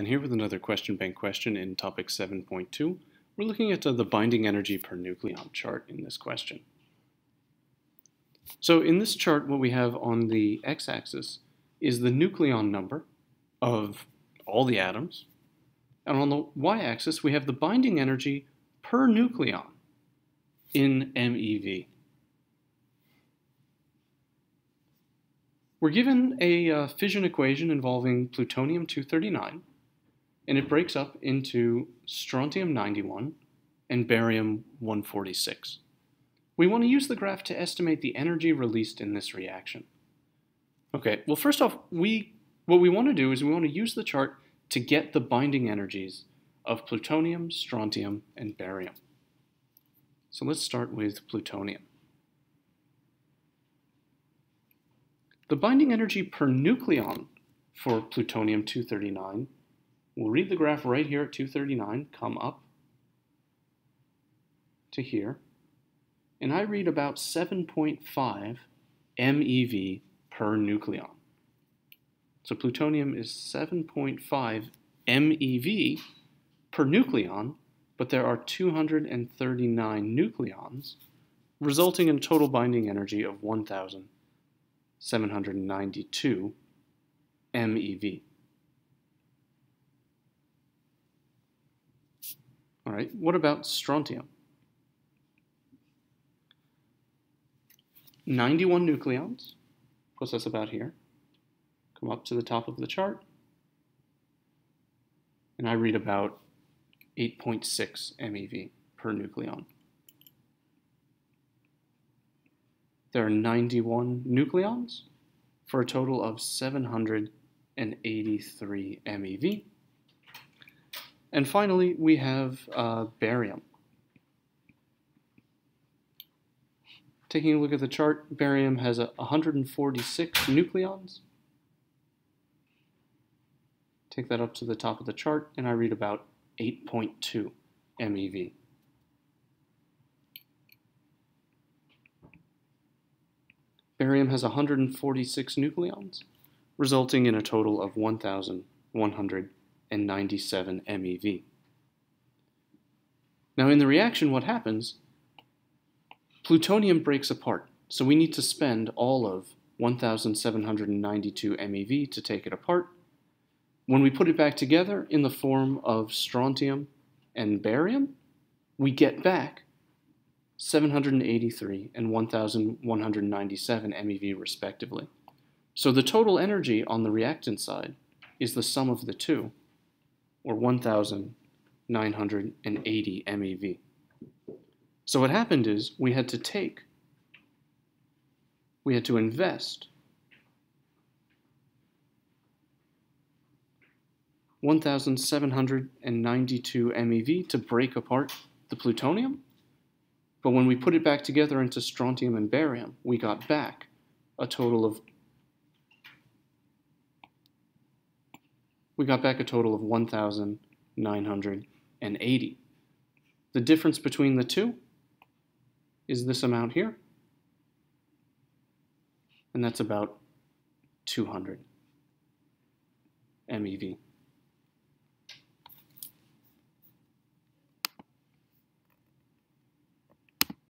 And here with another question bank question in topic 7.2, we're looking at uh, the binding energy per nucleon chart in this question. So in this chart, what we have on the x-axis is the nucleon number of all the atoms, and on the y-axis we have the binding energy per nucleon in MeV. We're given a uh, fission equation involving plutonium-239, and it breaks up into strontium-91 and barium-146. We want to use the graph to estimate the energy released in this reaction. Okay, well first off, we what we want to do is we want to use the chart to get the binding energies of plutonium, strontium, and barium. So let's start with plutonium. The binding energy per nucleon for plutonium-239 We'll read the graph right here at 239, come up to here, and I read about 7.5 MeV per nucleon. So plutonium is 7.5 MeV per nucleon, but there are 239 nucleons, resulting in total binding energy of 1,792 MeV. All right, what about strontium? 91 nucleons, puts us about here. Come up to the top of the chart, and I read about 8.6 MeV per nucleon. There are 91 nucleons for a total of 783 MeV. And finally, we have uh, barium. Taking a look at the chart, barium has a 146 nucleons. Take that up to the top of the chart, and I read about 8.2 MeV. Barium has 146 nucleons, resulting in a total of 1,100 and 97 MeV. Now in the reaction, what happens? Plutonium breaks apart, so we need to spend all of 1,792 MeV to take it apart. When we put it back together in the form of strontium and barium, we get back 783 and 1,197 MeV respectively. So the total energy on the reactant side is the sum of the two, or 1,980 MeV. So what happened is we had to take, we had to invest 1,792 MeV to break apart the plutonium. But when we put it back together into strontium and barium, we got back a total of we got back a total of 1,980. The difference between the two is this amount here, and that's about 200 MeV.